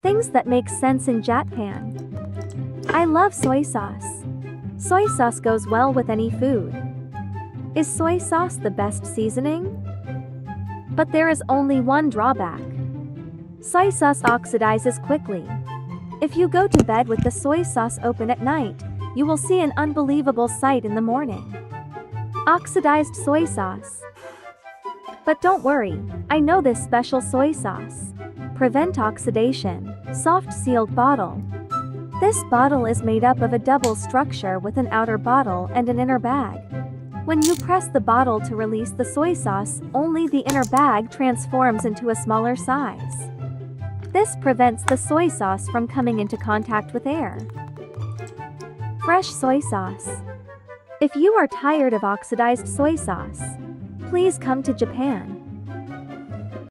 Things that make sense in Japan. I love soy sauce. Soy sauce goes well with any food. Is soy sauce the best seasoning? But there is only one drawback. Soy sauce oxidizes quickly. If you go to bed with the soy sauce open at night, you will see an unbelievable sight in the morning. Oxidized soy sauce. But don't worry, I know this special soy sauce. Prevent oxidation, soft sealed bottle. This bottle is made up of a double structure with an outer bottle and an inner bag. When you press the bottle to release the soy sauce, only the inner bag transforms into a smaller size. This prevents the soy sauce from coming into contact with air. Fresh soy sauce. If you are tired of oxidized soy sauce, please come to Japan.